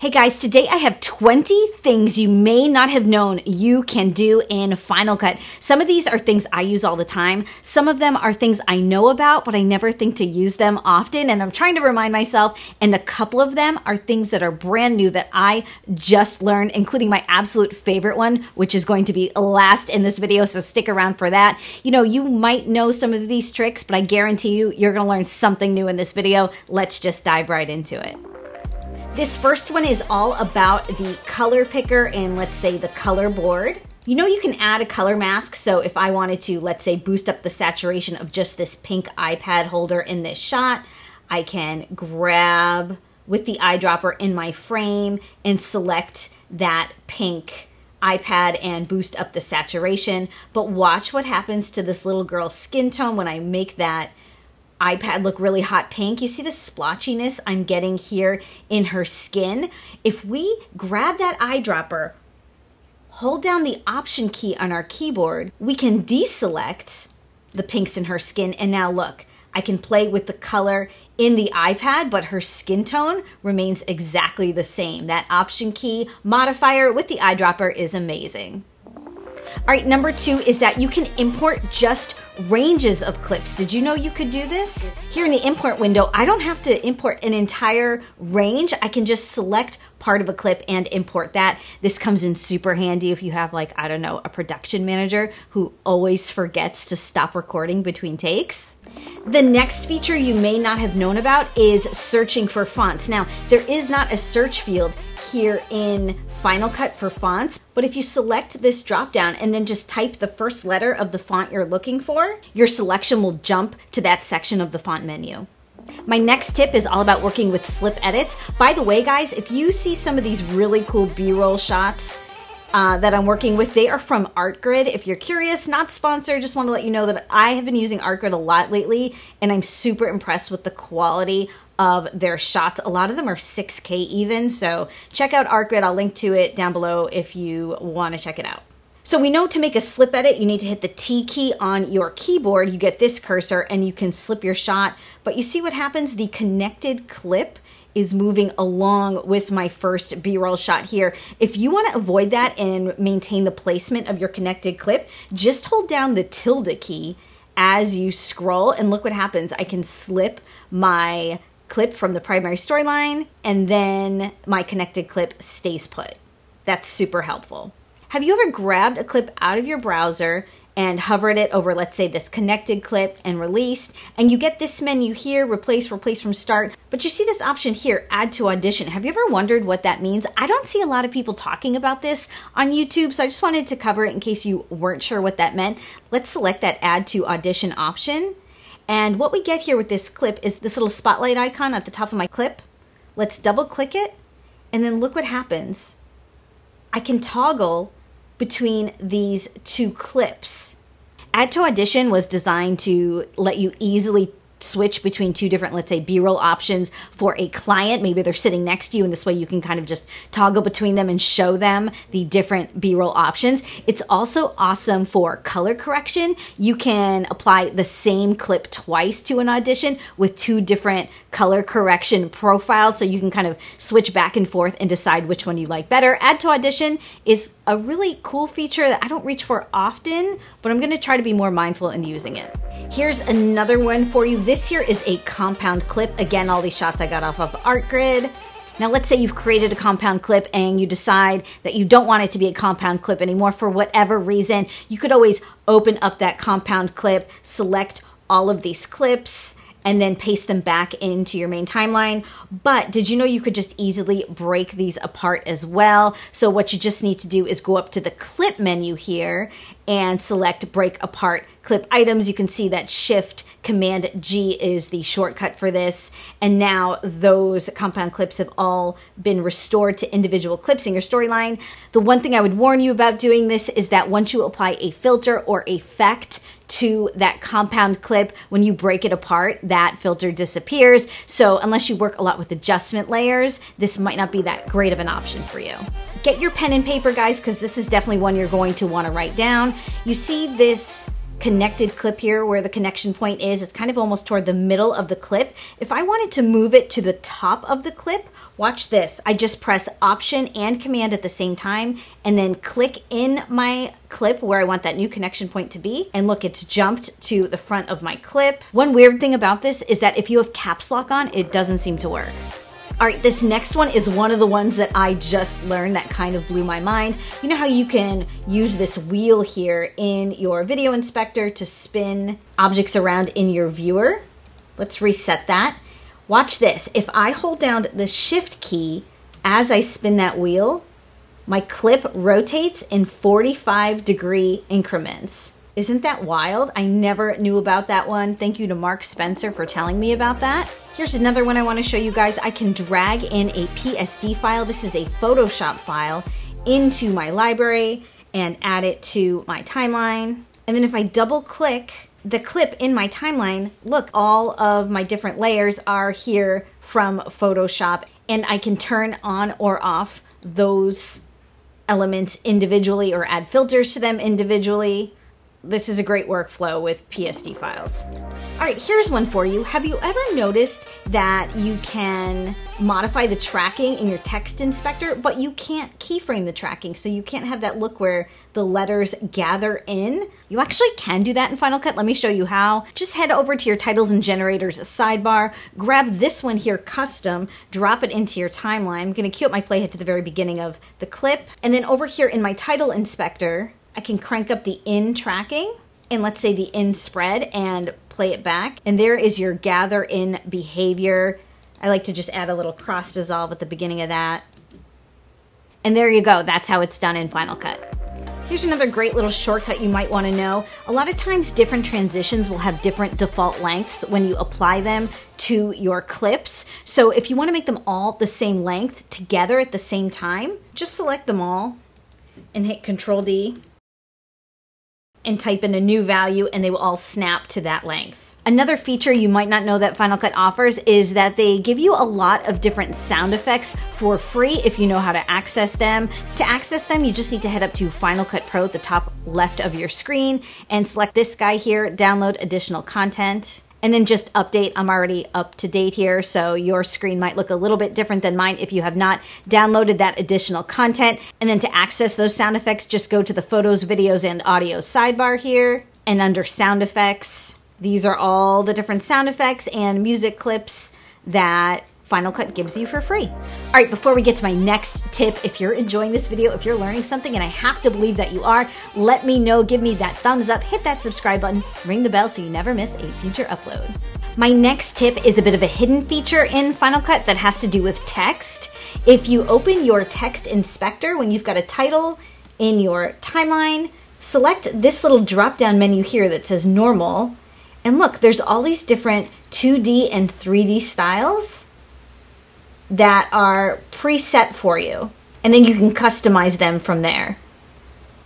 Hey guys, today I have 20 things you may not have known you can do in Final Cut. Some of these are things I use all the time. Some of them are things I know about, but I never think to use them often. And I'm trying to remind myself. And a couple of them are things that are brand new that I just learned, including my absolute favorite one, which is going to be last in this video. So stick around for that. You know, you might know some of these tricks, but I guarantee you, you're going to learn something new in this video. Let's just dive right into it. This first one is all about the color picker and let's say the color board. You know you can add a color mask, so if I wanted to, let's say, boost up the saturation of just this pink iPad holder in this shot, I can grab with the eyedropper in my frame and select that pink iPad and boost up the saturation. But watch what happens to this little girl's skin tone when I make that iPad look really hot pink. You see the splotchiness I'm getting here in her skin? If we grab that eyedropper, hold down the option key on our keyboard, we can deselect the pinks in her skin. And now look, I can play with the color in the iPad, but her skin tone remains exactly the same. That option key modifier with the eyedropper is amazing. All right, number two is that you can import just ranges of clips. Did you know you could do this? Here in the import window, I don't have to import an entire range. I can just select part of a clip and import that. This comes in super handy if you have like, I don't know, a production manager who always forgets to stop recording between takes. The next feature you may not have known about is searching for fonts. Now, there is not a search field here in Final Cut for fonts, but if you select this drop down and then just type the first letter of the font you're looking for, your selection will jump to that section of the font menu. My next tip is all about working with slip edits. By the way, guys, if you see some of these really cool B-roll shots uh, that I'm working with. They are from ArtGrid. If you're curious, not sponsored, just want to let you know that I have been using ArtGrid a lot lately, and I'm super impressed with the quality of their shots. A lot of them are 6K even, so check out ArtGrid. I'll link to it down below if you want to check it out. So we know to make a slip edit, you need to hit the T key on your keyboard. You get this cursor and you can slip your shot. But you see what happens? The connected clip is moving along with my first B-roll shot here. If you want to avoid that and maintain the placement of your connected clip, just hold down the tilde key as you scroll and look what happens. I can slip my clip from the primary storyline and then my connected clip stays put. That's super helpful. Have you ever grabbed a clip out of your browser and hovered it over, let's say, this connected clip and released. And you get this menu here, replace, replace from start. But you see this option here, add to audition. Have you ever wondered what that means? I don't see a lot of people talking about this on YouTube, so I just wanted to cover it in case you weren't sure what that meant. Let's select that add to audition option. And what we get here with this clip is this little spotlight icon at the top of my clip. Let's double click it, and then look what happens. I can toggle between these two clips. Add to Audition was designed to let you easily switch between two different, let's say, B roll options for a client. Maybe they're sitting next to you, and this way you can kind of just toggle between them and show them the different B roll options. It's also awesome for color correction. You can apply the same clip twice to an audition with two different color correction profiles, so you can kind of switch back and forth and decide which one you like better. Add to Audition is a really cool feature that I don't reach for often, but I'm going to try to be more mindful in using it. Here's another one for you. This here is a compound clip. Again, all these shots I got off of ArtGrid. Now, let's say you've created a compound clip and you decide that you don't want it to be a compound clip anymore for whatever reason. You could always open up that compound clip, select all of these clips, and then paste them back into your main timeline. But did you know you could just easily break these apart as well? So what you just need to do is go up to the clip menu here and select break apart clip items. You can see that shift command G is the shortcut for this. And now those compound clips have all been restored to individual clips in your storyline. The one thing I would warn you about doing this is that once you apply a filter or effect to that compound clip, when you break it apart, that filter disappears. So unless you work a lot with adjustment layers, this might not be that great of an option for you. Get your pen and paper, guys, because this is definitely one you're going to want to write down. You see this connected clip here where the connection point is. It's kind of almost toward the middle of the clip. If I wanted to move it to the top of the clip, watch this. I just press Option and Command at the same time and then click in my clip where I want that new connection point to be. And look, it's jumped to the front of my clip. One weird thing about this is that if you have caps lock on, it doesn't seem to work. All right, this next one is one of the ones that I just learned that kind of blew my mind. You know how you can use this wheel here in your video inspector to spin objects around in your viewer? Let's reset that. Watch this. If I hold down the shift key as I spin that wheel, my clip rotates in 45 degree increments. Isn't that wild? I never knew about that one. Thank you to Mark Spencer for telling me about that. Here's another one I want to show you guys. I can drag in a PSD file. This is a Photoshop file into my library and add it to my timeline. And then if I double click the clip in my timeline, look, all of my different layers are here from Photoshop and I can turn on or off those elements individually or add filters to them individually this is a great workflow with PSD files. All right, here's one for you. Have you ever noticed that you can modify the tracking in your text inspector, but you can't keyframe the tracking, so you can't have that look where the letters gather in? You actually can do that in Final Cut. Let me show you how. Just head over to your titles and generators sidebar, grab this one here, custom, drop it into your timeline. I'm gonna cue up my playhead to the very beginning of the clip, and then over here in my title inspector, I can crank up the in tracking and let's say the in spread and play it back. And there is your gather in behavior. I like to just add a little cross dissolve at the beginning of that. And there you go. That's how it's done in Final Cut. Here's another great little shortcut you might want to know. A lot of times, different transitions will have different default lengths when you apply them to your clips. So, if you want to make them all the same length together at the same time, just select them all and hit Control D and type in a new value and they will all snap to that length. Another feature you might not know that Final Cut offers is that they give you a lot of different sound effects for free if you know how to access them. To access them, you just need to head up to Final Cut Pro at the top left of your screen and select this guy here, download additional content and then just update. I'm already up to date here, so your screen might look a little bit different than mine if you have not downloaded that additional content. And then to access those sound effects, just go to the photos, videos, and audio sidebar here. And under sound effects, these are all the different sound effects and music clips that Final Cut gives you for free. All right, before we get to my next tip, if you're enjoying this video, if you're learning something, and I have to believe that you are, let me know. Give me that thumbs up, hit that subscribe button, ring the bell so you never miss a future upload. My next tip is a bit of a hidden feature in Final Cut that has to do with text. If you open your text inspector when you've got a title in your timeline, select this little drop down menu here that says normal. And look, there's all these different 2D and 3D styles that are preset for you, and then you can customize them from there.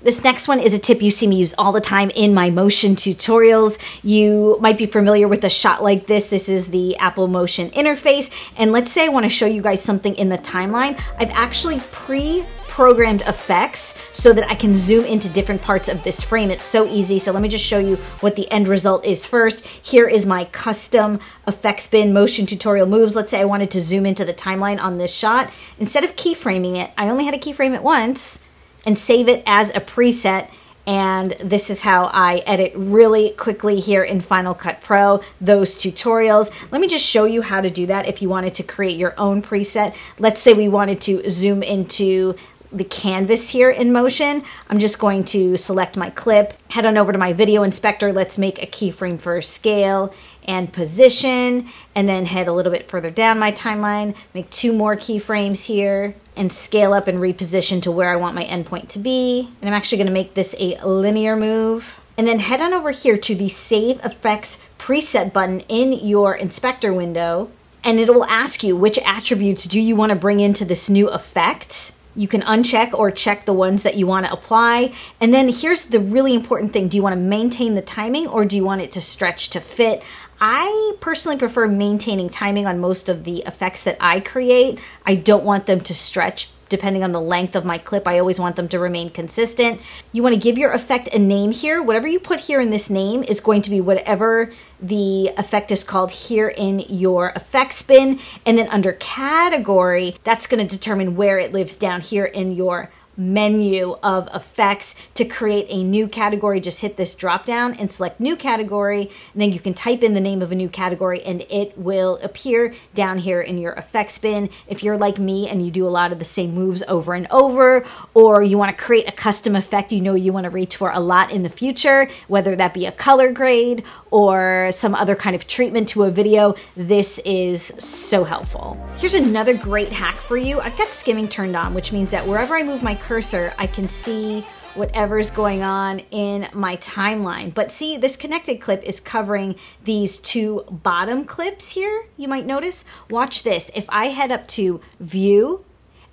This next one is a tip you see me use all the time in my motion tutorials. You might be familiar with a shot like this. This is the Apple Motion interface. And let's say I want to show you guys something in the timeline. I've actually pre programmed effects so that I can zoom into different parts of this frame. It's so easy. So let me just show you what the end result is first. Here is my custom effects bin motion tutorial moves. Let's say I wanted to zoom into the timeline on this shot. Instead of keyframing it, I only had to keyframe it once and save it as a preset and this is how I edit really quickly here in Final Cut Pro, those tutorials. Let me just show you how to do that if you wanted to create your own preset. Let's say we wanted to zoom into the canvas here in motion. I'm just going to select my clip, head on over to my video inspector. Let's make a keyframe for scale and position, and then head a little bit further down my timeline, make two more keyframes here, and scale up and reposition to where I want my endpoint to be. And I'm actually gonna make this a linear move. And then head on over here to the Save Effects preset button in your inspector window, and it will ask you which attributes do you wanna bring into this new effect you can uncheck or check the ones that you want to apply. And then here's the really important thing do you want to maintain the timing or do you want it to stretch to fit? I personally prefer maintaining timing on most of the effects that I create. I don't want them to stretch depending on the length of my clip. I always want them to remain consistent. You want to give your effect a name here. Whatever you put here in this name is going to be whatever the effect is called here in your effects bin. And then under category, that's going to determine where it lives down here in your menu of effects to create a new category. Just hit this drop down and select new category and then you can type in the name of a new category and it will appear down here in your effects bin. If you're like me and you do a lot of the same moves over and over or you want to create a custom effect you know you want to reach for a lot in the future whether that be a color grade or some other kind of treatment to a video this is so helpful. Here's another great hack for you. I've got skimming turned on which means that wherever i move my cursor, I can see whatever's going on in my timeline. But see, this connected clip is covering these two bottom clips here, you might notice. Watch this. If I head up to View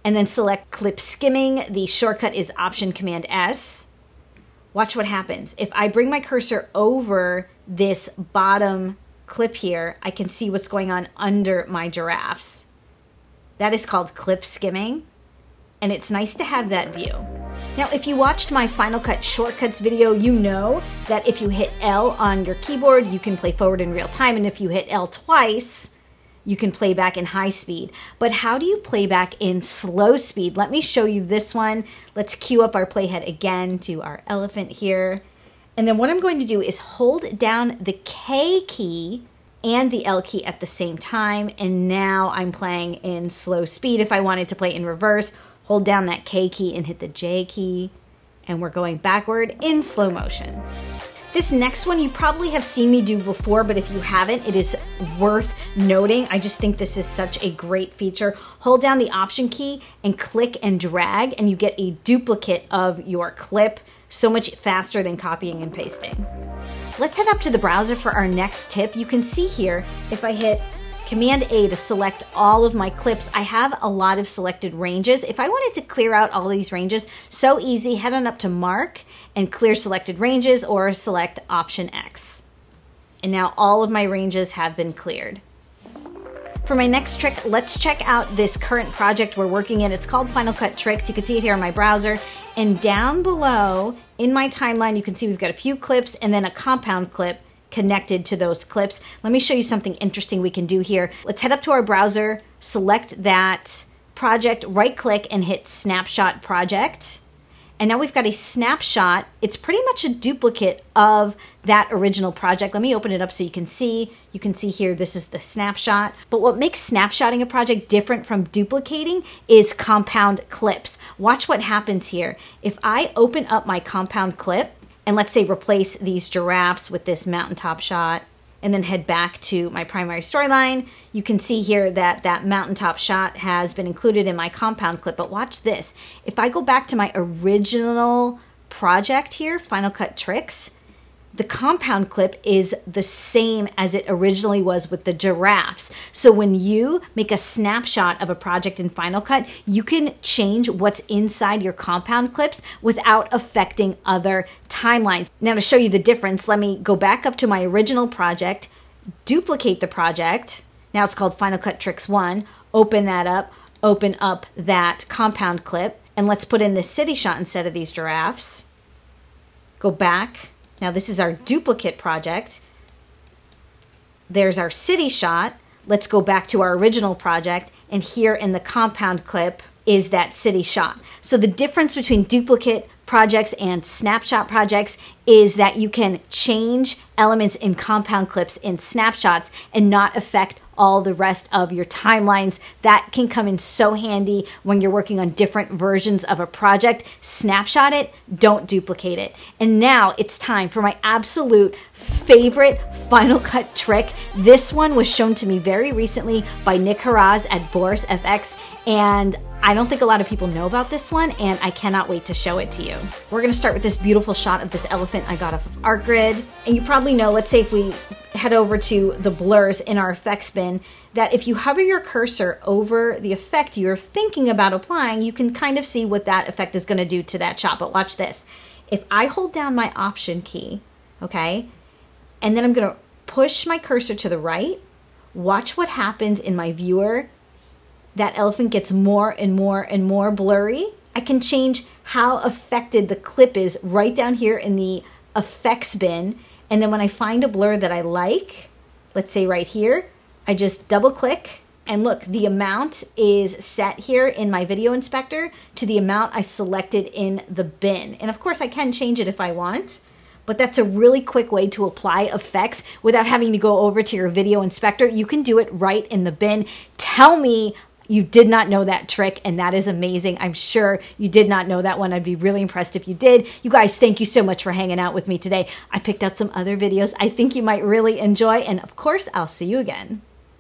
and then select Clip Skimming, the shortcut is Option Command S. Watch what happens. If I bring my cursor over this bottom clip here, I can see what's going on under my giraffes. That is called clip skimming and it's nice to have that view. Now, if you watched my Final Cut shortcuts video, you know that if you hit L on your keyboard, you can play forward in real time, and if you hit L twice, you can play back in high speed. But how do you play back in slow speed? Let me show you this one. Let's cue up our playhead again to our elephant here. And then what I'm going to do is hold down the K key and the L key at the same time. And now I'm playing in slow speed. If I wanted to play in reverse, hold down that K key and hit the J key, and we're going backward in slow motion. This next one you probably have seen me do before, but if you haven't, it is worth noting. I just think this is such a great feature. Hold down the Option key and click and drag, and you get a duplicate of your clip so much faster than copying and pasting. Let's head up to the browser for our next tip. You can see here, if I hit Command A to select all of my clips. I have a lot of selected ranges. If I wanted to clear out all these ranges, so easy, head on up to Mark and clear selected ranges or select Option X. And now all of my ranges have been cleared. For my next trick, let's check out this current project we're working in. It's called Final Cut Tricks. You can see it here on my browser. And down below in my timeline, you can see we've got a few clips and then a compound clip connected to those clips. Let me show you something interesting we can do here. Let's head up to our browser, select that project, right click, and hit Snapshot Project. And now we've got a snapshot. It's pretty much a duplicate of that original project. Let me open it up so you can see. You can see here, this is the snapshot. But what makes snapshotting a project different from duplicating is compound clips. Watch what happens here. If I open up my compound clip, and let's say replace these giraffes with this mountaintop shot and then head back to my primary storyline, you can see here that that mountaintop shot has been included in my compound clip. But watch this. If I go back to my original project here, Final Cut Tricks, the compound clip is the same as it originally was with the giraffes. So when you make a snapshot of a project in Final Cut, you can change what's inside your compound clips without affecting other timelines. Now, to show you the difference, let me go back up to my original project, duplicate the project. Now it's called Final Cut Tricks 1. Open that up, open up that compound clip, and let's put in this city shot instead of these giraffes. Go back now this is our duplicate project. There's our city shot. Let's go back to our original project. And here in the compound clip is that city shot. So the difference between duplicate projects and snapshot projects is that you can change elements in compound clips in snapshots and not affect all the rest of your timelines. That can come in so handy when you're working on different versions of a project. Snapshot it, don't duplicate it. And now it's time for my absolute favorite Final Cut trick. This one was shown to me very recently by Nick Harauz at Boris FX, and I don't think a lot of people know about this one, and I cannot wait to show it to you. We're gonna start with this beautiful shot of this elephant I got off of ArtGrid. And you probably know, let's say if we head over to the blurs in our effects bin, that if you hover your cursor over the effect you're thinking about applying, you can kind of see what that effect is gonna do to that shot. But watch this. If I hold down my Option key, okay, and then I'm gonna push my cursor to the right, watch what happens in my viewer that elephant gets more and more and more blurry. I can change how affected the clip is right down here in the effects bin. And then when I find a blur that I like, let's say right here, I just double click and look, the amount is set here in my video inspector to the amount I selected in the bin. And of course I can change it if I want, but that's a really quick way to apply effects without having to go over to your video inspector. You can do it right in the bin. Tell me you did not know that trick, and that is amazing. I'm sure you did not know that one. I'd be really impressed if you did. You guys, thank you so much for hanging out with me today. I picked out some other videos I think you might really enjoy, and of course, I'll see you again.